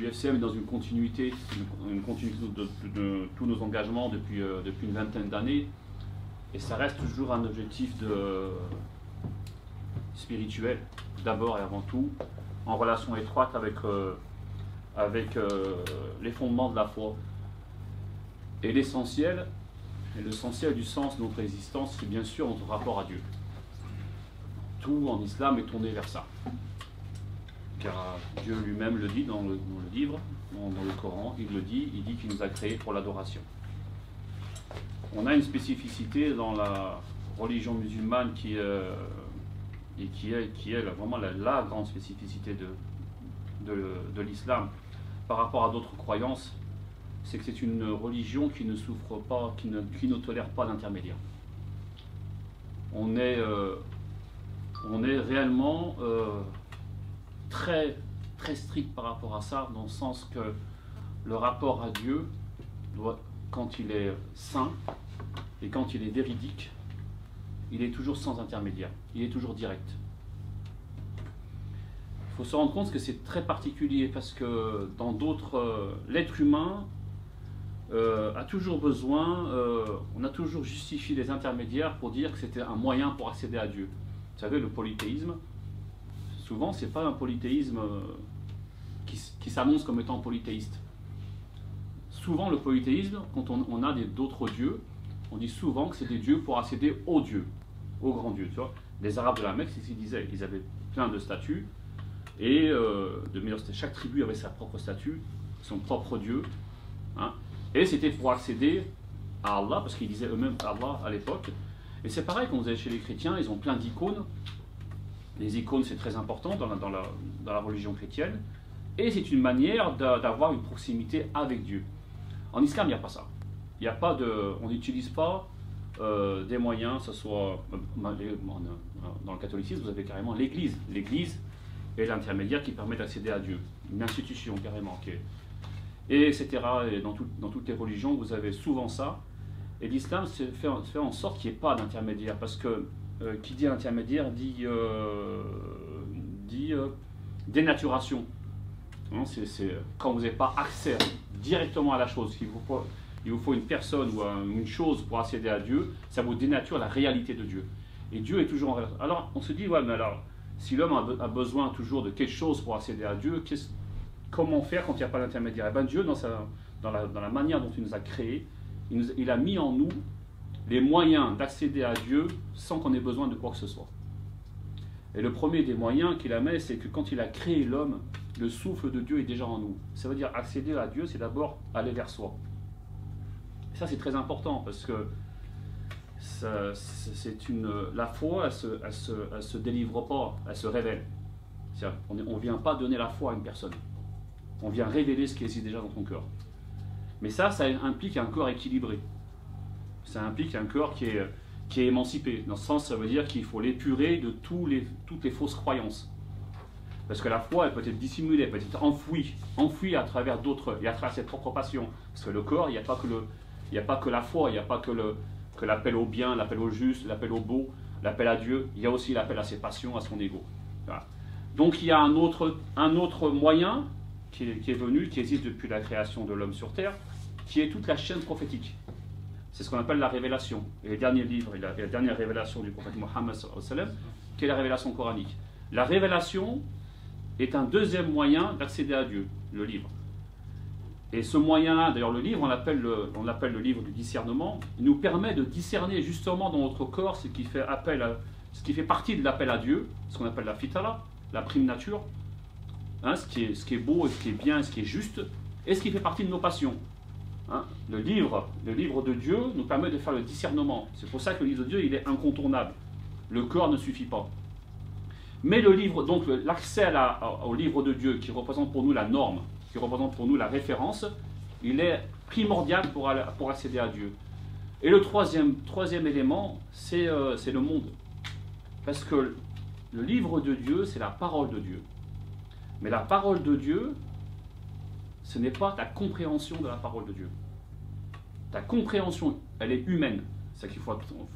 l'UFCM est dans une continuité, une, continuité de, tous nos engagements depuis, euh, depuis une vingtaine d'années. Et ça reste toujours un objectif spirituel, d'abord et avant tout, en relation étroite avec, euh, euh, les fondements de la foi. Et l'essentiel, et l'essentiel du sens de notre existence, c'est bien sûr notre rapport à Dieu. Tout en islam est tourné vers ça car Dieu lui-même le dit dans le, livre, dans, le Coran, il le dit, il dit qu'il nous a créés pour l'adoration. On a une spécificité dans la religion musulmane qui, euh, qui, est, qui est vraiment la, grande spécificité de, l'islam par rapport à d'autres croyances, c'est que c'est une religion qui ne souffre pas, qui ne, tolère pas d'intermédiaire. On est, euh, réellement euh, très, très strict par rapport à ça, dans le sens que le rapport à Dieu, doit, quand il est saint et quand il est véridique, il est toujours sans intermédiaire, il est toujours direct. Il faut se rendre compte que c'est très particulier parce que dans d'autres, euh, l'être humain euh, a toujours besoin, euh, on a toujours justifié les intermédiaires pour dire que c'était un moyen pour accéder à Dieu. Vous savez, le polythéisme, souvent, c'est pas un polythéisme euh, qui, s'annonce comme étant polythéiste. Souvent, le polythéisme, quand on, a d'autres dieux, on dit souvent que c'est des dieux pour accéder aux dieux, aux grands dieux. Tu vois Les Arabes de la Mecque, c'est ce qu'ils disaient. Ils avaient plein de statues, et euh, de chaque tribu avait sa propre statue, son propre dieu. Hein, et c'était pour accéder à Allah, parce qu'ils disaient eux-mêmes Allah à l'époque. Et c'est pareil quand vous allez chez les chrétiens, ils ont plein d'icônes les icônes, c'est très important dans la, dans, la, dans la, religion chrétienne. Et c'est une manière d'avoir une proximité avec Dieu. En islam, il n'y a pas ça. Il a pas de, on n'utilise pas euh, des moyens, ce soit euh, dans le catholicisme, vous avez carrément l'Église. L'Église est l'intermédiaire qui permet d'accéder à Dieu, une institution carrément. Et etc. Et dans, dans, toutes les religions, vous avez souvent ça. Et l'islam fait, fait en sorte qu'il n'y ait pas d'intermédiaire, parce que euh, qui dit intermédiaire dit, euh, euh, dénaturation. Hein, c'est quand vous n'avez pas accès directement à la chose, il vous faut, une personne ou une chose pour accéder à Dieu, ça vous dénature la réalité de Dieu. Et Dieu est toujours en relation. Alors on se dit, ouais, mais alors, si l'homme a, besoin toujours de quelque chose pour accéder à Dieu, comment faire quand il n'y a pas d'intermédiaire? Eh bien Dieu, dans, la, manière dont il nous a créés, il a mis en nous les moyens d'accéder à Dieu sans qu'on ait besoin de quoi que ce soit. Et le premier des moyens qu'il a mis, c'est que quand il a créé l'homme, le souffle de Dieu est déjà en nous. Ça veut dire accéder à Dieu, c'est d'abord aller vers soi. Ça, c'est très important parce que c'est une, la foi, elle ne se, se, délivre pas, elle se révèle. On ne vient pas donner la foi à une personne. On vient révéler ce qui existe déjà dans ton cœur. Mais ça, ça implique un corps équilibré ça implique un corps qui est, qui est émancipé. Dans ce sens, ça veut dire qu'il faut l'épurer de toutes les fausses croyances. Parce que la foi, elle peut être dissimulée, elle peut être enfouie, enfouie à travers d'autres, et à travers ses propres passions. Parce que le corps, il n'y a pas que le, il a pas que la foi, il n'y a pas que le, que l'appel au bien, l'appel au juste, l'appel au beau, l'appel à Dieu. Il y a aussi l'appel à ses passions, à son ego. Donc il y a un autre, un autre moyen qui est venu, qui existe depuis la création de l'homme sur terre, qui est toute la chaîne prophétique. C'est ce qu'on appelle la révélation. Et les derniers livres, et la, dernière révélation du prophète Mohammed, qui est la révélation coranique. La révélation est un deuxième moyen d'accéder à Dieu, le livre. Et ce moyen-là, d'ailleurs le livre, on l'appelle le, le livre du discernement, il nous permet de discerner justement dans notre corps ce qui fait, appel ce qui fait partie de l'appel à Dieu, ce qu'on appelle la fitala, la prime nature, hein, ce, qui est, ce qui est beau, ce qui est bien, ce qui est juste, et ce qui fait partie de nos passions. Hein, le, livre, le livre de Dieu nous permet de faire le discernement. C'est pour ça que le livre de Dieu, est incontournable. Le corps ne suffit pas. Mais le livre, donc l'accès au livre de Dieu, qui représente pour nous la norme, qui représente pour nous la référence, il est primordial pour, accéder à Dieu. Et le troisième, troisième élément, euh, c'est le monde. Parce que le livre de Dieu, c'est la parole de Dieu. Mais la parole de Dieu, ce n'est pas ta compréhension de la parole de Dieu. Ta compréhension, elle est humaine. C'est qu'il faut,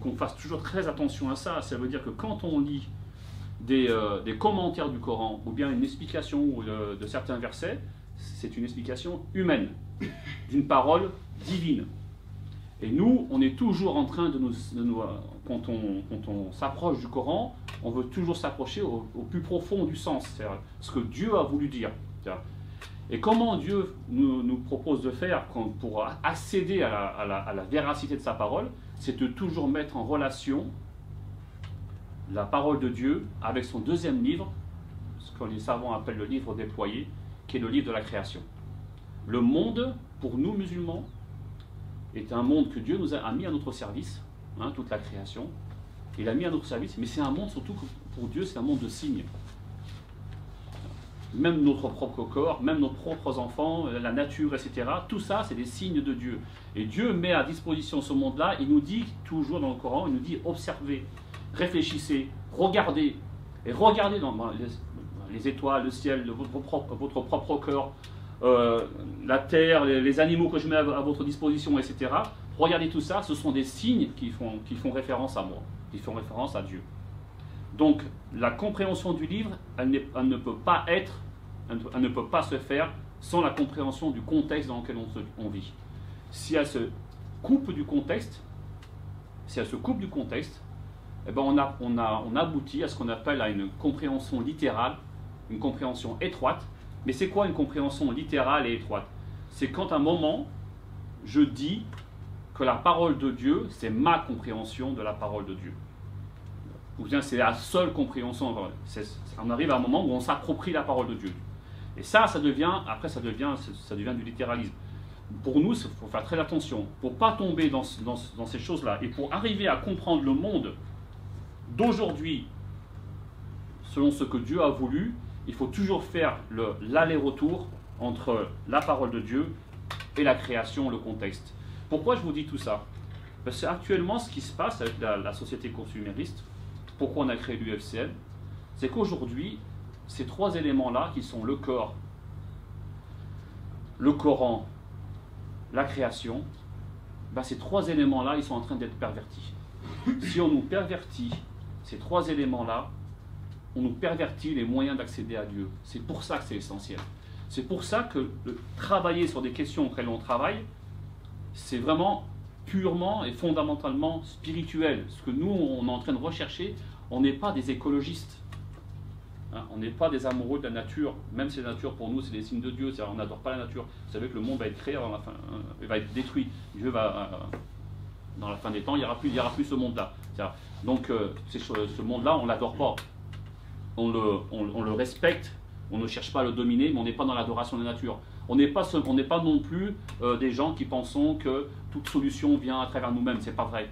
qu'on fasse toujours très attention à ça. Ça veut dire que quand on lit des, euh, commentaires du Coran ou bien une explication de, certains versets, c'est une explication humaine, d'une parole divine. Et nous, on est toujours en train de nous... on, quand on s'approche du Coran, on veut toujours s'approcher au, plus profond du sens, c'est-à-dire ce que Dieu a voulu dire. Et comment Dieu nous, propose de faire pour accéder à la, à, la, à la, véracité de sa parole C'est de toujours mettre en relation la parole de Dieu avec son deuxième livre, ce que les savants appellent le livre déployé, qui est le livre de la création. Le monde, pour nous musulmans, est un monde que Dieu nous a, mis à notre service, hein, toute la création. Il a mis à notre service, mais c'est un monde surtout pour Dieu, c'est un monde de signes. Même notre propre corps, même nos propres enfants, la nature, etc. Tout ça, c'est des signes de Dieu. Et Dieu met à disposition ce monde-là. Il nous dit toujours dans le Coran, il nous dit observez, réfléchissez, regardez. Et regardez dans, les, étoiles, le ciel, votre propre, votre propre cœur, euh, la terre, les, animaux que je mets à, votre disposition, etc. Regardez tout ça, ce sont des signes qui font, qui font référence à moi, qui font référence à Dieu. Donc la compréhension du livre, elle, ne peut pas être, elle ne peut pas se faire sans la compréhension du contexte dans lequel on, vit. Si elle se coupe du contexte, si elle se coupe du contexte, eh ben on, a, on, a, on aboutit à ce qu'on appelle à une compréhension littérale, une compréhension étroite, mais c'est quoi une compréhension littérale et étroite? C'est quand à un moment, je dis que la parole de Dieu, c'est ma compréhension de la parole de Dieu. Ou bien c'est la seule compréhension. On arrive à un moment où on s'approprie la parole de Dieu. Et ça, ça devient, après, ça devient, ça devient du littéralisme. Pour nous, il faut faire très attention. Pour pas tomber dans, ces choses-là et pour arriver à comprendre le monde d'aujourd'hui selon ce que Dieu a voulu, il faut toujours faire l'aller-retour entre la parole de Dieu et la création, le contexte. Pourquoi je vous dis tout ça? Parce que actuellement, ce qui se passe avec la, société consumériste, pourquoi on a créé l'UFCN, c'est qu'aujourd'hui, ces trois éléments-là, qui sont le corps, le Coran, la création, ben ces trois éléments-là, ils sont en train d'être pervertis. Si on nous pervertit ces trois éléments-là, on nous pervertit les moyens d'accéder à Dieu. C'est pour ça que c'est essentiel. C'est pour ça que travailler sur des questions auxquelles on travaille, c'est vraiment purement et fondamentalement spirituel. Ce que nous, on est en train de rechercher, on n'est pas des écologistes. Hein, on n'est pas des amoureux de la nature, même si la nature pour nous c'est des signes de Dieu, on n'adore pas la nature. Vous savez que le monde va être créé, hein, il va être détruit. Dieu va, euh, dans la fin des temps, il n'y aura, plus, il aura plus ce monde-là. Donc euh, ce monde-là, on ne l'adore pas on le, respecte, on ne cherche pas à le dominer, mais on n'est pas dans l'adoration de la nature. On n'est pas, pas non plus euh, des gens qui pensons que toute solution vient à travers nous-mêmes. C'est pas vrai.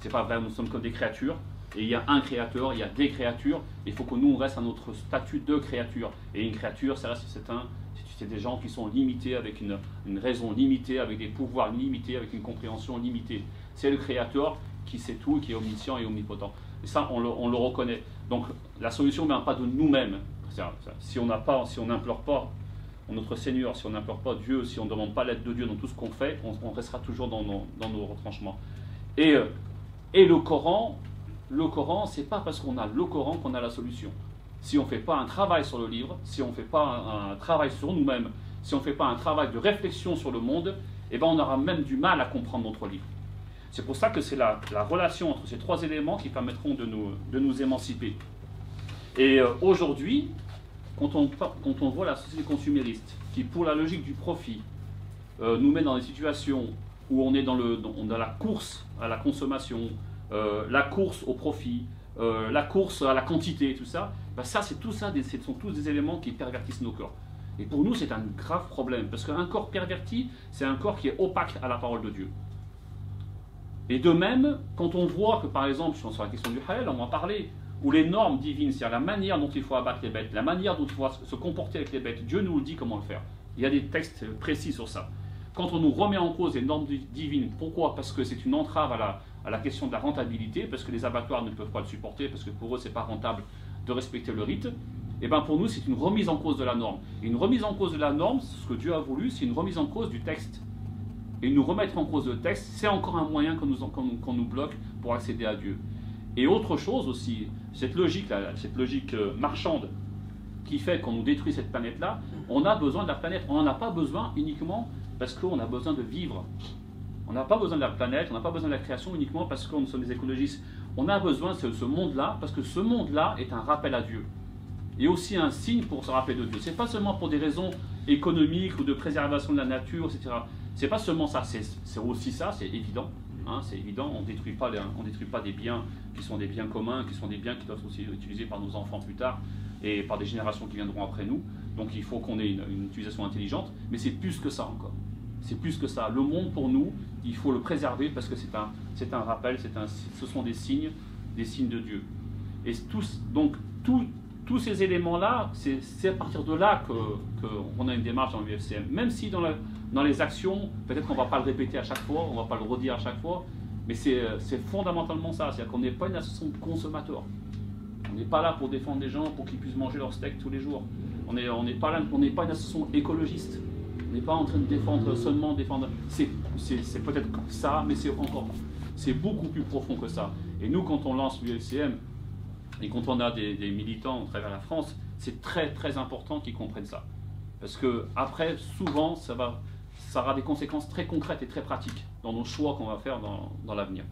C'est pas vrai. Nous sommes comme des créatures. Et il y a un créateur, il y a des créatures. Il faut que nous on reste à notre statut de créature. Et une créature, c'est un, c'est des gens qui sont limités avec une, raison limitée, avec des pouvoirs limités, avec une compréhension limitée. C'est le créateur qui sait tout, qui est omniscient et omnipotent. Et ça, on le, on le reconnaît. Donc la solution ne vient pas de nous-mêmes. Si on n'a pas, si n'implore pas notre Seigneur, si on n'implore pas Dieu, si on ne demande pas l'aide de Dieu dans tout ce qu'on fait, on, restera toujours dans nos, dans nos retranchements. Et, euh, et le Coran, le Coran, c'est pas parce qu'on a le Coran qu'on a la solution. Si on ne fait pas un travail sur le livre, si on ne fait pas un, travail sur nous-mêmes, si on ne fait pas un travail de réflexion sur le monde, eh ben on aura même du mal à comprendre notre livre. C'est pour ça que c'est la, relation entre ces trois éléments qui permettront de nous, de nous émanciper. Et euh, aujourd'hui, quand on, quand on voit la société consumériste, qui pour la logique du profit, euh, nous met dans des situations où on est dans, le, dans, la course à la consommation, la course au profit, la course à la quantité, tout ça, bah ça, c'est tout ça, ce sont tous des éléments qui pervertissent nos corps. Et pour nous, c'est un grave problème, parce qu'un corps perverti, c'est un corps qui est opaque à la parole de Dieu. Et de même, quand on voit que, par exemple, sur la question du halal, on va en parler, où les normes divines, c'est-à-dire la manière dont il faut abattre les bêtes, la manière dont il faut se comporter avec les bêtes, Dieu nous le dit comment le faire. Il y a des textes précis sur ça. Quand on nous remet en cause les normes divines, pourquoi? Parce que c'est une entrave à la, à la question de la rentabilité, parce que les abattoirs ne peuvent pas le supporter, parce que pour eux, c'est pas rentable de respecter le rite. Et eh bien pour nous, c'est une remise en cause de la norme. Une remise en cause de la norme, ce que Dieu a voulu, c'est une remise en cause du texte et nous remettre en cause le texte, c'est encore un moyen qu'on nous, bloque pour accéder à Dieu. Et autre chose aussi, cette logique, cette logique euh, marchande qui fait qu'on nous détruit cette planète-là, On a besoin de la planète. On n'en a pas besoin uniquement parce qu'on a besoin de vivre. On n'a pas besoin de la planète, on n'a pas besoin de la création uniquement parce qu'on sommes des écologistes. On a besoin de ce monde-là parce que ce monde-là est un rappel à Dieu. Et aussi un signe pour se rappeler de Dieu. C'est pas seulement pour des raisons économiques ou de préservation de la nature, etc. C'est pas seulement ça, c'est aussi ça, c'est évident. Hein, c'est évident, on ne détruit, pas détruit pas des biens qui sont des biens communs, qui sont des biens qui doivent aussi être utilisés par nos enfants plus tard et par des générations qui viendront après nous. Donc il faut qu'on ait une, utilisation intelligente, mais c'est plus que ça encore. C'est plus que ça. Le monde pour nous, il faut le préserver parce que c'est un, c'est un rappel, c'est un, ce sont des signes, des signes de Dieu. Et tous, donc tous ces éléments-là, c'est à partir de là qu'on a une démarche dans l'UFCM. Même si dans, les actions, peut-être qu'on ne va pas le répéter à chaque fois, on ne va pas le redire à chaque fois, mais c'est fondamentalement ça. C'est-à-dire qu'on n'est pas une association de consommateurs. On n'est pas là pour défendre les gens, pour qu'ils puissent manger leur steak tous les jours. On n'est on pas là, on n'est pas une association écologiste. N'est pas en train de défendre seulement défendre. C'est peut-être ça, mais c'est encore, c'est beaucoup plus profond que ça. Et nous, quand on lance l'UFCM, et quand on a des, militants à travers la France, c'est très très important qu'ils comprennent ça. Parce que après, souvent, ça, va, ça aura des conséquences très concrètes et très pratiques dans nos choix qu'on va faire dans, dans l'avenir.